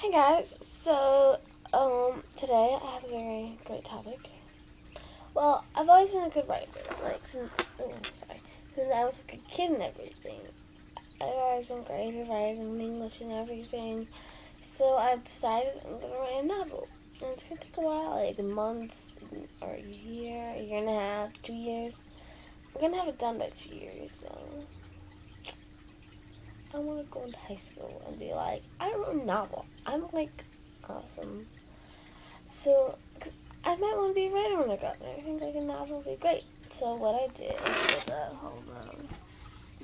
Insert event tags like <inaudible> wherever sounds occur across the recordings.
Hey guys, so um today I have a very great topic. Well, I've always been a good writer, like since oh, sorry, since I was like a kid and everything. I've always been great at writing English and everything. So I've decided I'm gonna write a novel, and it's gonna take a while, like months or a year, a year and a half, two years. I'm gonna have it done by two years though. To go into high school and be like, I wrote a novel. I'm like awesome. So I might want to be a writer when I grow up. I think like a novel would be great. So what I did was, uh, hold on.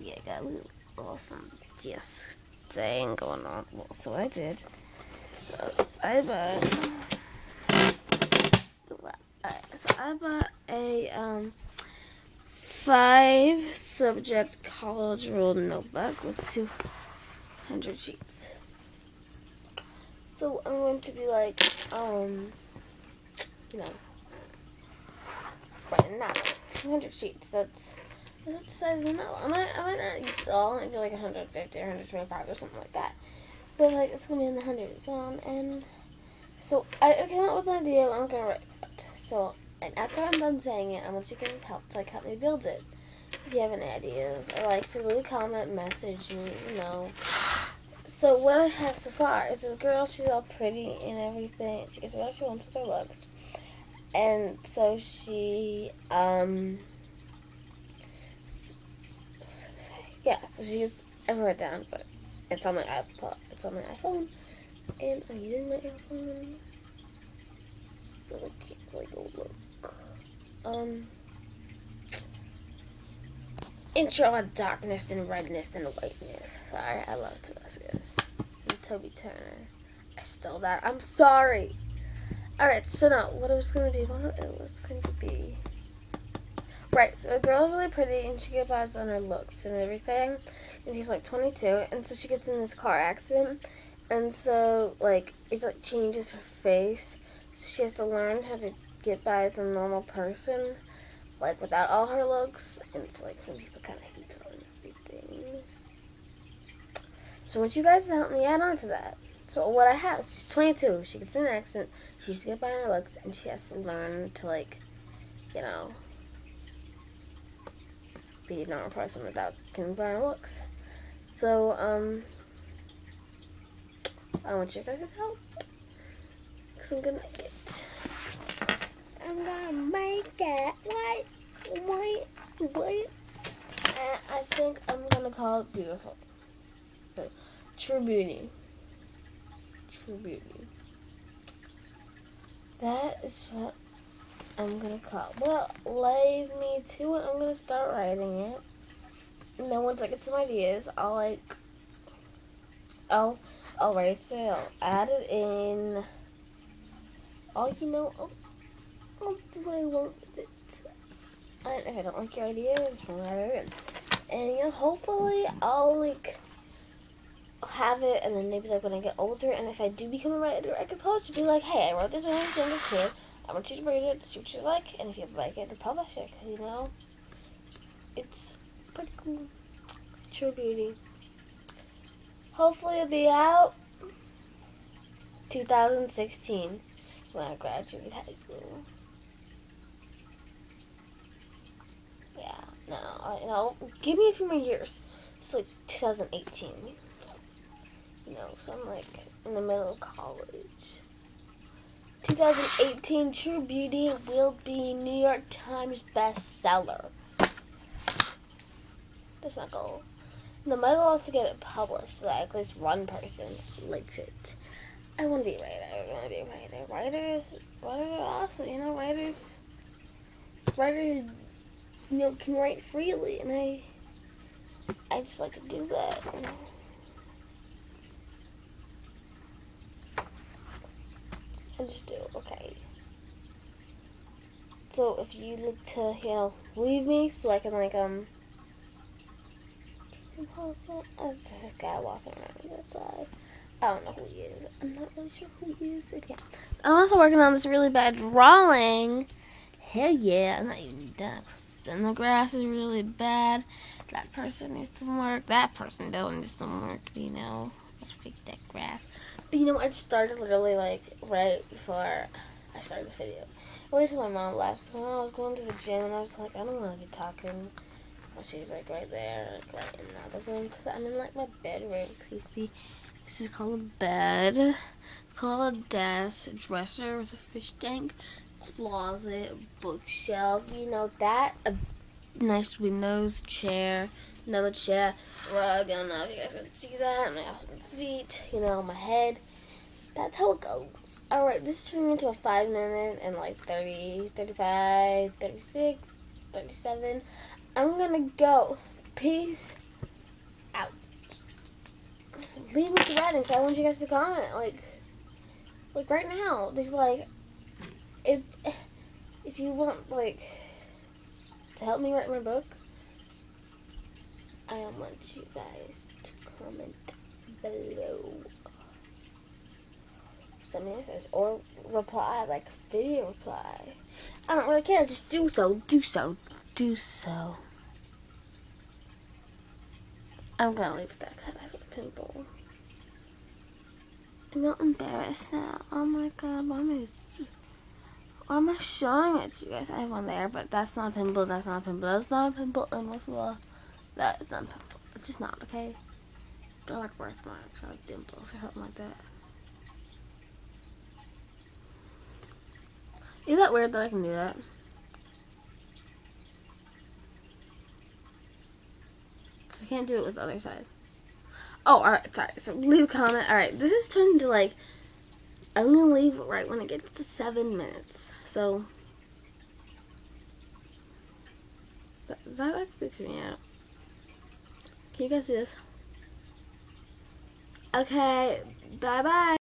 Yeah, I got a little awesome just thing going on. Well, so I did. Uh, I bought. So I bought a um five subject college rule notebook with 200 sheets. So I'm going to be like, um, you know, writing now 200 sheets. That's that's the size of that novel. I might, I might not use it all. Maybe like 150 or 125 or something like that. But like it's gonna be in the hundreds. Um, and so I, came up with an idea. I'm gonna write it. So and after I'm done saying it, I want you guys help to like help me build it. If you have any ideas, or like to leave a comment, message me, you know. So what I have so far is this girl. She's all pretty and everything. She gets what she wants with her looks, and so she um. Yeah, so she gets. I wrote down, but it's on my iPod. It's on my iPhone, and I'm using my iPhone. So I can't really go look. Um, intro on darkness and redness and whiteness. Sorry, I love Tobuscus. And Toby Turner. I stole that. I'm sorry. Alright, so now, what I was going to be, what it was going to be. Right, so the girl's really pretty and she gets eyes on her looks and everything. And she's like 22, and so she gets in this car accident. And so, like, it like changes her face. So she has to learn how to get by as a normal person, like without all her looks, and it's like some people kind of hate her and everything. So I want you guys to help me add on to that. So what I have, she's 22, she gets an accident, she get by her looks, and she has to learn to like, you know, be a normal person without getting by her looks. So, um, I want you guys to help. Because I'm gonna make it. I'm gonna make it. Wait, wait, wait. I think I'm gonna call it beautiful. True beauty. True beauty. That is what I'm gonna call. Well, leave me to it. I'm gonna start writing it. And then once I get some ideas, I'll like, I'll, I'll write it. I'll add it in. Oh, you know, I'll I'll do what I want with it. And if I don't like your ideas, whatever. And you know, hopefully I'll like have it, and then maybe like when I get older, and if I do become a writer, I could post to be like, hey, I wrote this when I was younger kid. I want you to read it, see what you like, and if you like it, to publish it. Cause you know, it's pretty cool. True beauty. Hopefully it'll be out 2016 when I graduate high school. No, you know, give me a few more years. It's like 2018. You know, so I'm like in the middle of college. 2018 True Beauty will be New York Times bestseller. That's my goal. No, my goal is to get it published so that at least one person likes it. I want to be a writer. I want to be a writer. Writers, writers awesome. You know, writers, writers you know, can write freely, and I, I just like to do that. I just do, okay. So if you like to, you know, leave me so I can like, um, there's this guy walking around this side. I don't know who he is. I'm not really sure who he is. Yeah. I'm also working on this really bad drawing. Hell yeah, I'm not even done and the grass is really bad. That person needs some work. That person doesn't need some work, you know. Gotta fix that grass. But you know, I just started literally like right before I started this video. I waited till my mom left because when I was going to the gym and I was like, I don't want to be talking. And she's like right there, like right in the other room because I'm in like my bedroom. you see, this is called a bed. It's called a desk, a dresser with a fish tank, closet, bookshelf. You know that. A nice windows, chair, another chair, rug. I don't know if you guys can see that. And I have some feet. You know, my head. That's how it goes. Alright, this is turning into a 5 minute and like 30, 35, 36, 37. I'm gonna go. Peace out. Leave me the writing, so I want you guys to comment. Like, like right now. Just like, if, <sighs> if you want, like, to help me write my book, I want you guys to comment below send me a message or reply, like video reply. I don't really care, just do so, do so, do so. I'm gonna leave that because I have a pimple. I'm not embarrassed now. Oh my god, why am I, why am I showing it to you guys? I have one there, but that's not a pimple, that's not a pimple, that's not a pimple, and of all, that is not a pimple. It's just not, okay? They're like birthmarks or like dimples or something like that. Is that weird that I can do that? I can't do it with the other side. Oh, alright, sorry. So leave a comment. Alright, this is turned to like, I'm going to leave right when it gets to seven minutes. So, that, that freaks me out. Can you guys see this? Okay, bye-bye.